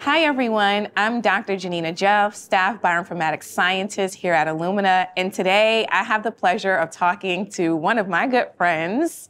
Hi, everyone. I'm Dr. Janina Jeff, staff bioinformatics scientist here at Illumina. And today I have the pleasure of talking to one of my good friends,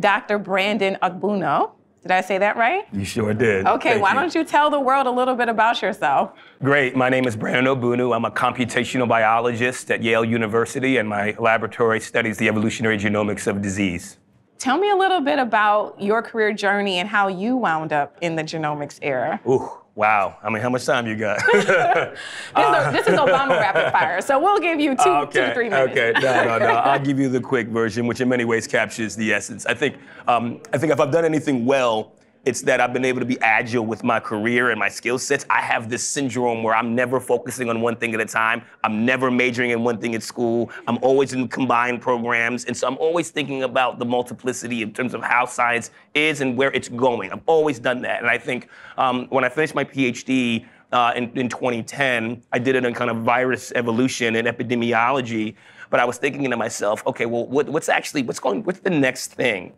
Dr. Brandon Ogbunu. Did I say that right? You sure did. Okay, Thank why you. don't you tell the world a little bit about yourself? Great. My name is Brandon Ogbunu. I'm a computational biologist at Yale University, and my laboratory studies the evolutionary genomics of disease. Tell me a little bit about your career journey and how you wound up in the genomics era. Ooh, wow. I mean, how much time you got? This, is, this is Obama rapid fire, so we'll give you two, two okay. to three minutes. Okay. No, no, no. I'll give you the quick version, which in many ways captures the essence. I think, um, I think if I've done anything well, it's that I've been able to be agile with my career and my skill sets. I have this syndrome where I'm never focusing on one thing at a time. I'm never majoring in one thing at school. I'm always in combined programs. And so I'm always thinking about the multiplicity in terms of how science is and where it's going. I've always done that. And I think um, when I finished my PhD, uh, in, in 2010. I did it on kind of virus evolution and epidemiology. But I was thinking to myself, okay, well, what, what's actually what's going? What's the next thing?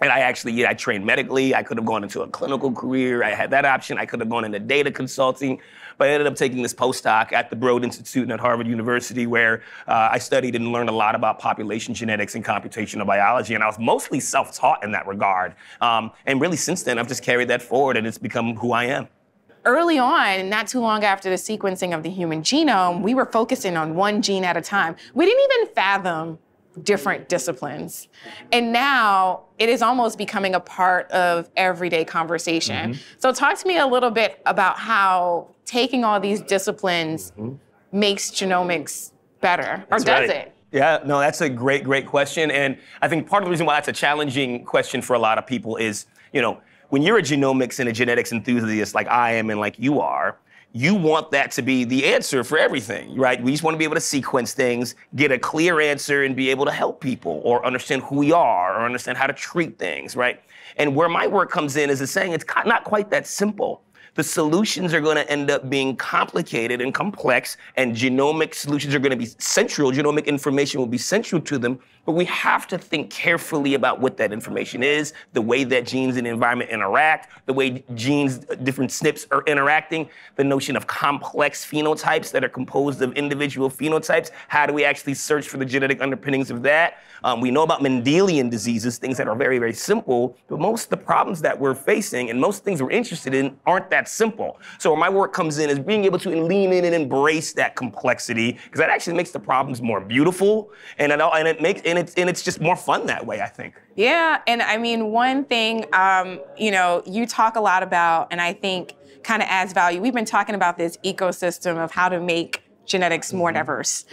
And I actually, yeah, I trained medically. I could have gone into a clinical career. I had that option. I could have gone into data consulting, but I ended up taking this postdoc at the Broad Institute and at Harvard University, where uh, I studied and learned a lot about population genetics and computational biology. And I was mostly self-taught in that regard. Um, and really, since then, I've just carried that forward, and it's become who I am early on, not too long after the sequencing of the human genome, we were focusing on one gene at a time. We didn't even fathom different disciplines. And now it is almost becoming a part of everyday conversation. Mm-hmm. So, talk to me a little bit about how taking all these disciplines makes genomics better, or Mm-hmm. That's does right. it? Yeah, no, that's a great, great question. And I think part of the reason why that's a challenging question for a lot of people is, you know, when you're a genomics and a genetics enthusiast like I am and like you are, you want that to be the answer for everything, right? We just want to be able to sequence things, get a clear answer, and be able to help people or understand who we are or understand how to treat things, right? And where my work comes in is saying it's not quite that simple the solutions are going to end up being complicated and complex, and genomic solutions are going to be central. Genomic information will be central to them, but we have to think carefully about what that information is, the way that genes and environment interact, the way genes, different SNPs are interacting, the notion of complex phenotypes that are composed of individual phenotypes. How do we actually search for the genetic underpinnings of that? Um, we know about Mendelian diseases, things that are very, very simple, but most of the problems that we're facing and most things we're interested in aren't that simple. So where my work comes in is being able to lean in and embrace that complexity, because that actually makes the problems more beautiful, and it, and it makes and it's and it's just more fun that way. I think. Yeah, and I mean, one thing, um, you know, you talk a lot about, and I think kind of adds value. We've been talking about this ecosystem of how to make genetics more mm-hmm. diverse.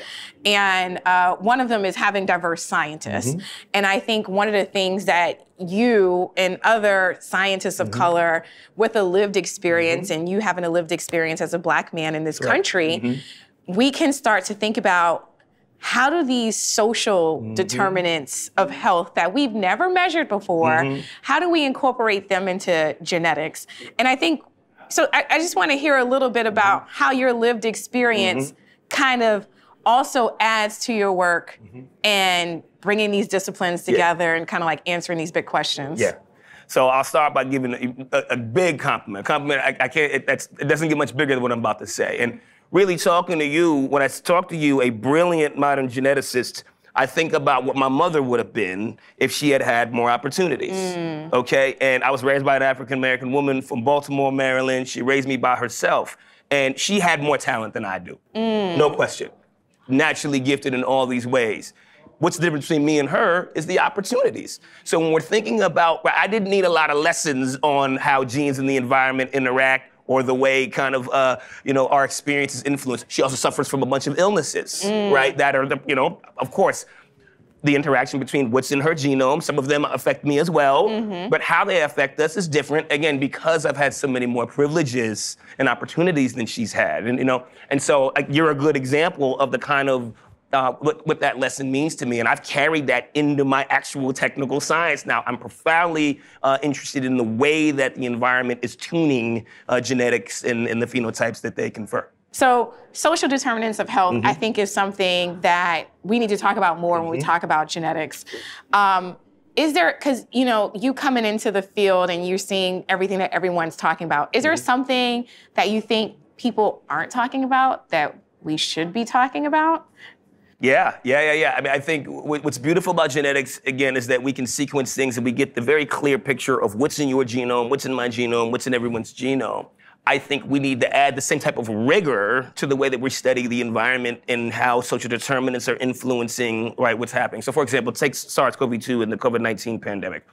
And uh, one of them is having diverse scientists. Mm-hmm. And I think one of the things that you and other scientists of mm-hmm. color with a lived experience, and you having a lived experience as a black man in this country, we can start to think about how do these social determinants of health that we've never measured before, how do we incorporate them into genetics? And I think, so I, I just want to hear a little bit about how your lived experience kind of also adds to your work mm-hmm. and bringing these disciplines together and kind of like answering these big questions. Yeah. So I'll start by giving a, a big compliment. A Compliment. I, I can't. It, that's, it doesn't get much bigger than what I'm about to say. And really talking to you, when I talk to you, a brilliant modern geneticist, I think about what my mother would have been if she had had more opportunities. Mm. Okay. And I was raised by an African American woman from Baltimore, Maryland. She raised me by herself, and she had more talent than I do. No question. Naturally gifted in all these ways. What's the difference between me and her is the opportunities. So when we're thinking about, I didn't need a lot of lessons on how genes and the environment interact or the way kind of, uh, you know, our experiences influence. She also suffers from a bunch of illnesses, right? That are the, you know, of course, the interaction between what's in her genome. Some of them affect me as well, but how they affect us is different. Again, because I've had so many more privileges and opportunities than she's had, and you know, and so uh, you're a good example of the kind of uh, what, what that lesson means to me, and I've carried that into my actual technical science now. I'm profoundly uh, interested in the way that the environment is tuning uh, genetics and, and the phenotypes that they confer. So, social determinants of health, I think, is something that we need to talk about more when we talk about genetics. Um, is there because you know you coming into the field and you're seeing everything that everyone's talking about is there Mm-hmm. something that you think people aren't talking about that we should be talking about Yeah, yeah, yeah, yeah. I mean, I think wh- what's beautiful about genetics, again, is that we can sequence things and we get the very clear picture of what's in your genome, what's in my genome, what's in everyone's genome. I think we need to add the same type of rigor to the way that we study the environment and how social determinants are influencing right what's happening. So, for example, take SARS-CoV-2 and the COVID-19 pandemic.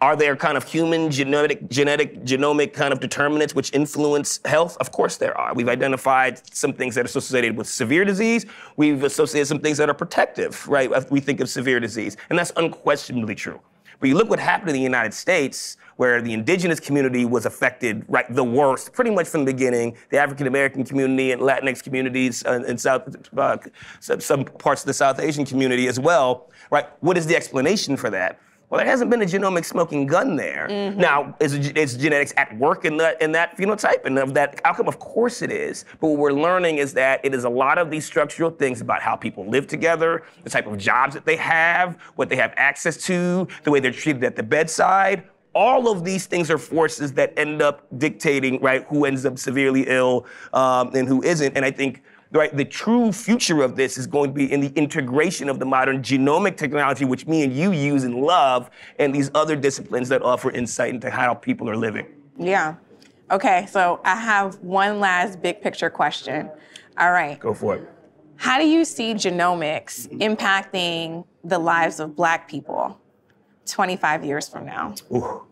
Are there kind of human genetic, genetic, genomic kind of determinants which influence health? Of course there are. We've identified some things that are associated with severe disease. We've associated some things that are protective, right? We think of severe disease, and that's unquestionably true. But you look what happened in the United States, where the indigenous community was affected, right, the worst, pretty much from the beginning. The African American community and Latinx communities uh, and South, uh, some parts of the South Asian community as well, right? What is the explanation for that? Well, there hasn't been a genomic smoking gun there. Now, is, is genetics at work in that in that phenotype and of that outcome? Of course it is. But what we're learning is that it is a lot of these structural things about how people live together, the type of jobs that they have, what they have access to, the way they're treated at the bedside. All of these things are forces that end up dictating, right, who ends up severely ill um, and who isn't. And I think right? The true future of this is going to be in the integration of the modern genomic technology, which me and you use and love, and these other disciplines that offer insight into how people are living. yeah okay so i have one last big picture question all right Go for it. how do you see genomics impacting the lives of black people 25 years from now Ooh.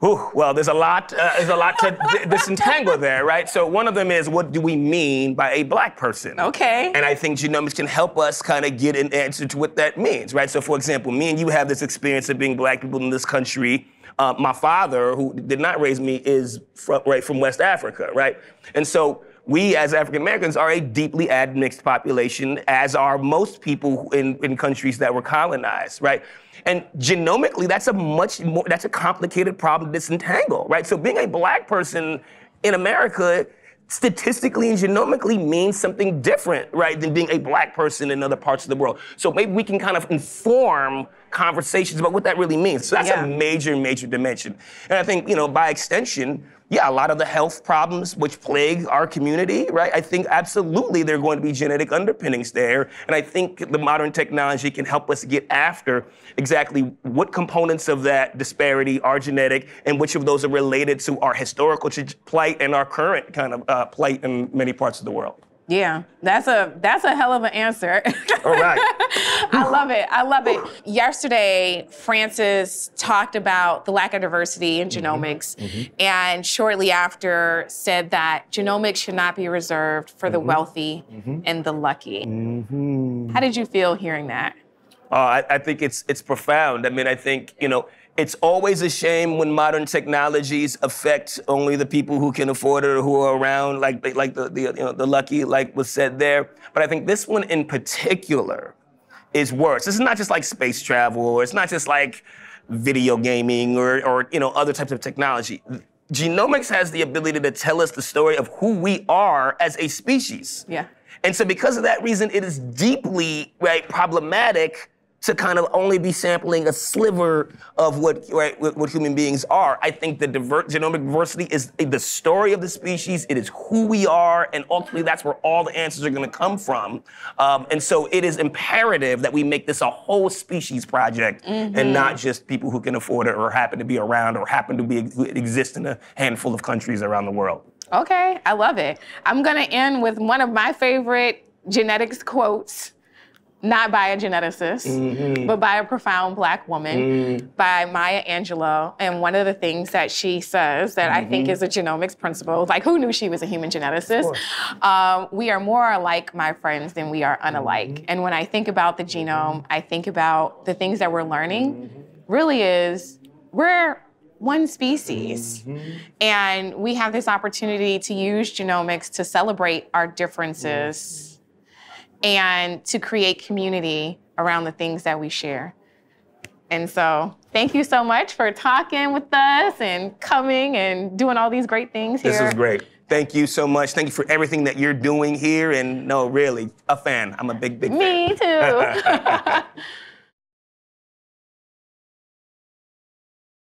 Well, there's a lot. Uh, there's a lot to d- disentangle there, right? So one of them is what do we mean by a black person? Okay. And I think genomics can help us kind of get an answer to what that means, right? So, for example, me and you have this experience of being black people in this country. Uh, my father, who did not raise me, is from, right from West Africa, right? And so we, as African Americans, are a deeply admixed population, as are most people in, in countries that were colonized, right? And genomically, that's a much more, that's a complicated problem to disentangle, right? So being a black person in America statistically and genomically means something different, right, than being a black person in other parts of the world. So maybe we can kind of inform conversations about what that really means. So that's Yeah. a major, major dimension. And I think, you know, by extension, yeah, a lot of the health problems which plague our community, right? I think absolutely there are going to be genetic underpinnings there. And I think the modern technology can help us get after exactly what components of that disparity are genetic and which of those are related to our historical plight and our current kind of uh, plight in many parts of the world. Yeah, that's a that's a hell of an answer. All right. I love it. I love it. Yesterday, Francis talked about the lack of diversity in mm-hmm, genomics, mm-hmm. and shortly after said that genomics should not be reserved for the mm-hmm, wealthy and the lucky. How did you feel hearing that? Uh, I, I think it's it's profound. I mean, I think you know it's always a shame when modern technologies affect only the people who can afford it or who are around, like like the, the you know the lucky, like was said there. But I think this one in particular is worse. This is not just like space travel, or it's not just like video gaming or or you know other types of technology. Genomics has the ability to tell us the story of who we are as a species. Yeah. And so, because of that reason, it is deeply right problematic to kind of only be sampling a sliver of what right what, human beings are. I think the diver- genomic diversity is the story of the species. It is who we are, and ultimately, that's where all the answers are going to come from. Um, and so, it is imperative that we make this a whole species project, and not just people who can afford it or happen to be around or happen to be exist in a handful of countries around the world. Okay, I love it. I'm gonna end with one of my favorite genetics quotes, not by a geneticist, mm-hmm. but by a profound black woman, mm-hmm. by Maya Angelou. And one of the things that she says that I think mm-hmm. is a genomics principle, like who knew she was a human geneticist? Um, we are more alike, my friends, than we are unalike. And when I think about the genome, I think about the things that we're learning really is we're one species. And we have this opportunity to use genomics to celebrate our differences and to create community around the things that we share. And so, thank you so much for talking with us and coming and doing all these great things here. This is great. Thank you so much. Thank you for everything that you're doing here. And no, really, a fan. I'm a big, big fan. Me too.